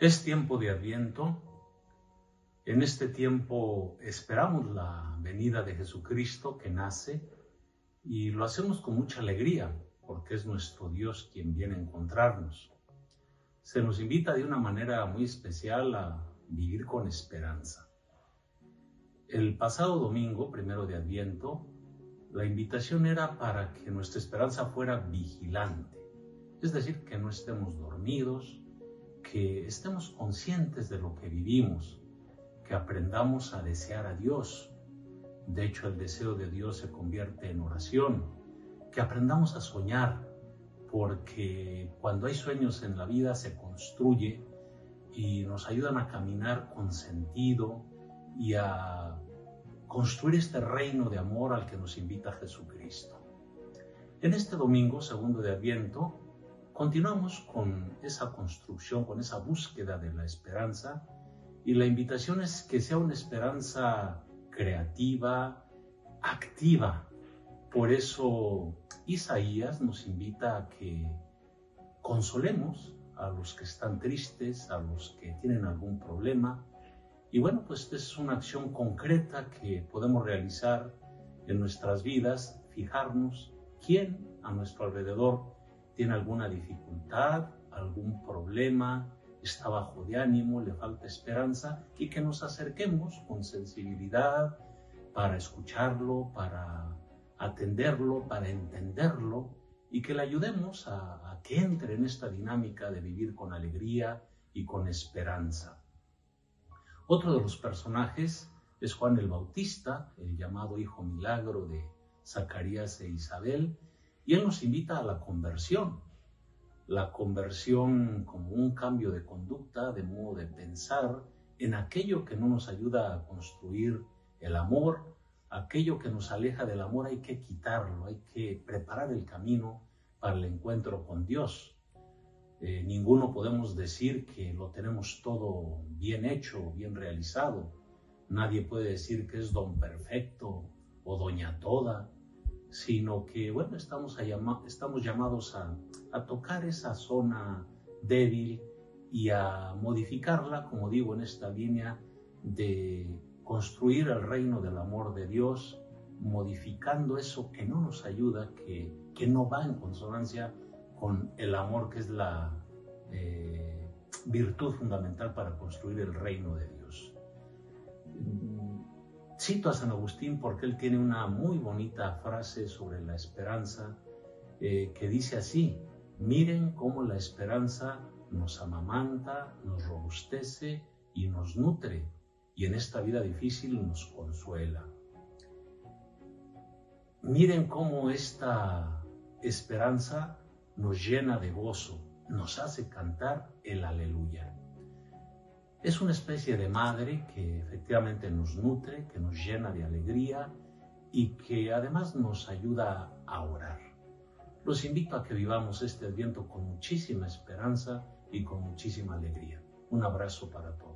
Es tiempo de Adviento. En este tiempo esperamos la venida de Jesucristo que nace y lo hacemos con mucha alegría porque es nuestro Dios quien viene a encontrarnos. Se nos invita de una manera muy especial a vivir con esperanza. El pasado domingo, primero de Adviento, la invitación era para que nuestra esperanza fuera vigilante, es decir, que no estemos dormidos, que estemos conscientes de lo que vivimos, que aprendamos a desear a Dios. De hecho, el deseo de Dios se convierte en oración, que aprendamos a soñar, porque cuando hay sueños en la vida se construye y nos ayudan a caminar con sentido y a construir este reino de amor al que nos invita Jesucristo. En este domingo, segundo de Adviento, Continuamos con esa construcción, con esa búsqueda de la esperanza y la invitación es que sea una esperanza creativa, activa. Por eso Isaías nos invita a que consolemos a los que están tristes, a los que tienen algún problema. Y bueno, pues es una acción concreta que podemos realizar en nuestras vidas, fijarnos quién a nuestro alrededor tiene alguna dificultad, algún problema, está bajo de ánimo, le falta esperanza y que nos acerquemos con sensibilidad para escucharlo, para atenderlo, para entenderlo y que le ayudemos a, que entre en esta dinámica de vivir con alegría y con esperanza. Otro de los personajes es Juan el Bautista, el llamado hijo milagro de Zacarías e Isabel, y Él nos invita a la conversión. La conversión como un cambio de conducta, de modo de pensar en aquello que no nos ayuda a construir el amor, aquello que nos aleja del amor hay que quitarlo, hay que preparar el camino para el encuentro con Dios. Eh, ninguno podemos decir que lo tenemos todo bien hecho, bien realizado. Nadie puede decir que es don perfecto o doña toda sino que, bueno, estamos, llamados a, a tocar esa zona débil y a modificarla, como digo, en esta línea de construir el reino del amor de Dios, modificando eso que no nos ayuda, que, que no va en consonancia con el amor que es la eh, virtud fundamental para construir el reino de Dios. Cito a San Agustín porque él tiene una muy bonita frase sobre la esperanza eh, que dice así, miren cómo la esperanza nos amamanta, nos robustece y nos nutre y en esta vida difícil nos consuela. Miren cómo esta esperanza nos llena de gozo, nos hace cantar el aleluya. Es una especie de madre que efectivamente nos nutre, que nos llena de alegría y que además nos ayuda a orar. Los invito a que vivamos este adviento con muchísima esperanza y con muchísima alegría. Un abrazo para todos.